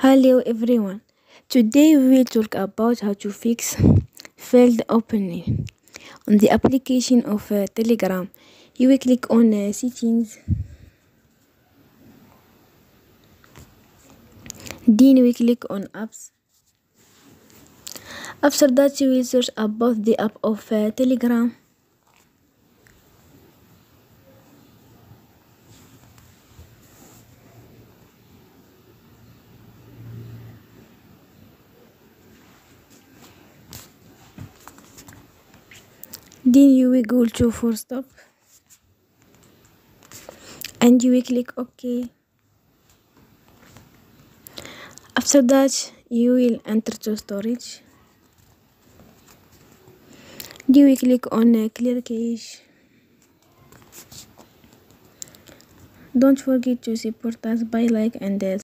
Hello everyone. Today we will talk about how to fix failed opening on the application of uh, Telegram. You will click on uh, settings. Then we click on apps. After that you will search about the app of uh, Telegram. Then you will go to force stop and you will click OK. After that you will enter to storage. You will click on uh, clear cache. Don't forget to support us by like and uh,